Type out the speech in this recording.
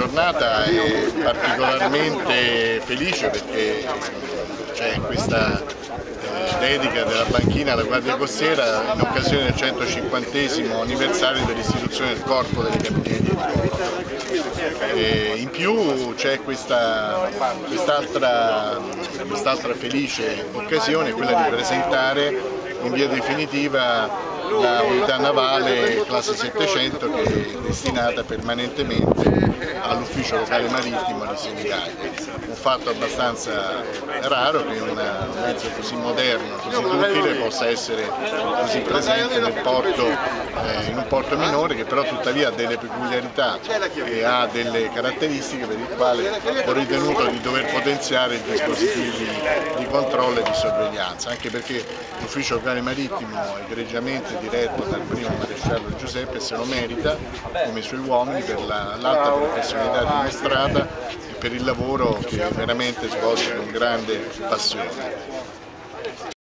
giornata è particolarmente felice perché c'è questa eh, dedica della banchina alla Guardia Costiera in occasione del 150 anniversario dell'istituzione del Corpo delle Capitine di in più c'è quest'altra quest felice occasione, quella di presentare in via definitiva la unità navale classe 700 che è destinata permanentemente all'ufficio locale marittimo di Senigallia. Un fatto abbastanza raro che un mezzo così moderno, così utile possa essere così presente porto, eh, in un porto minore che però tuttavia ha delle peculiarità e ha delle caratteristiche per il quale ho ritenuto di dover potenziare i dispositivi di controllo e di sorveglianza, anche perché l'ufficio locale marittimo egregiamente diretto dal primo maresciallo Giuseppe se lo merita come i suoi uomini per l'alta professionalità dimostrata e per il lavoro che veramente svolge con grande passione.